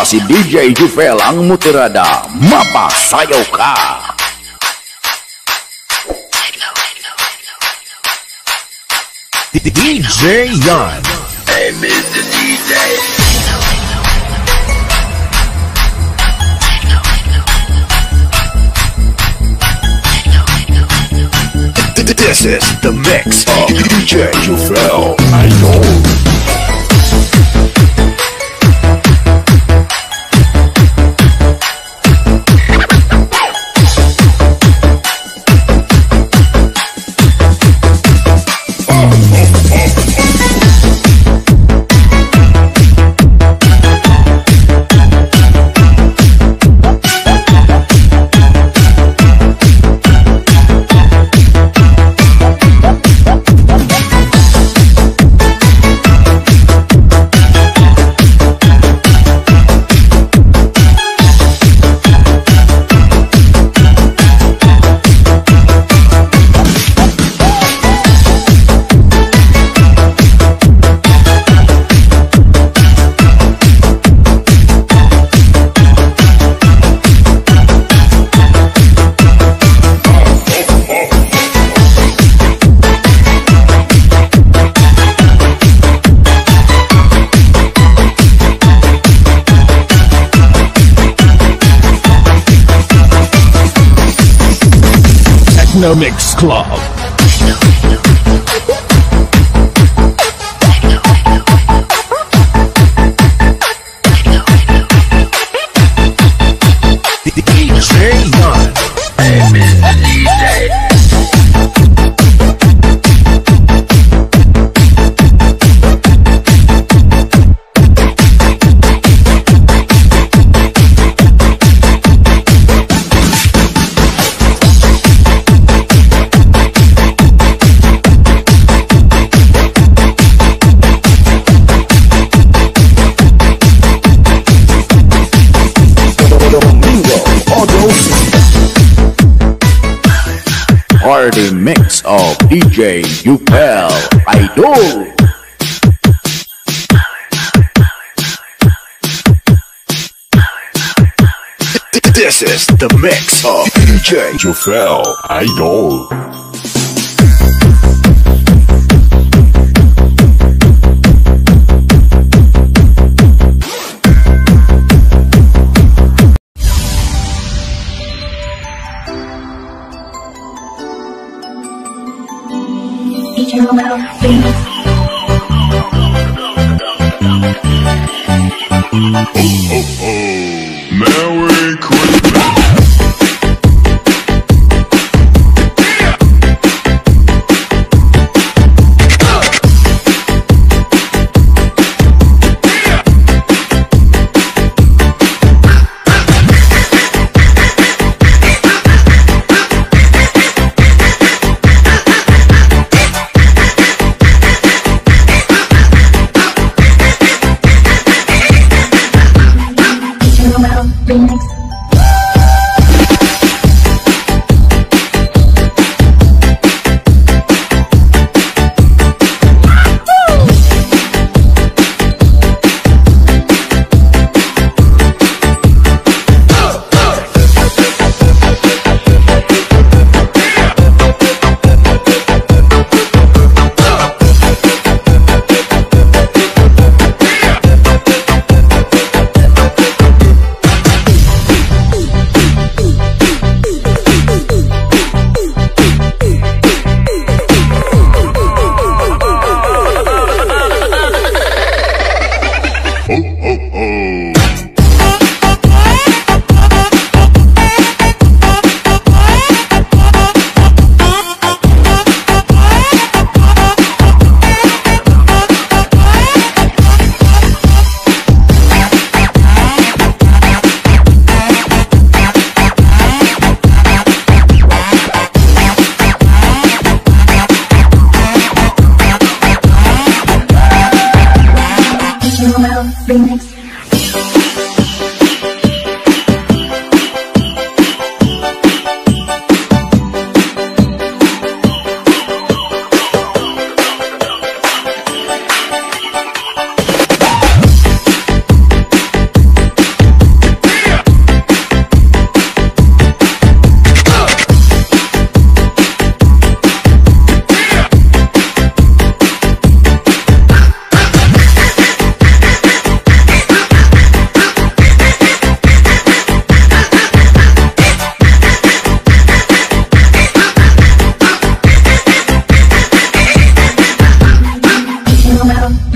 Si DJ Jufel ang mutirada, mapasayaw ka! DJ Yan. Hey, Mr. DJ! This is the mix of DJ Jufel. Technomix Club. Of DJ Jufel Idol. This is the mix of DJ Jufel Idol.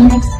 next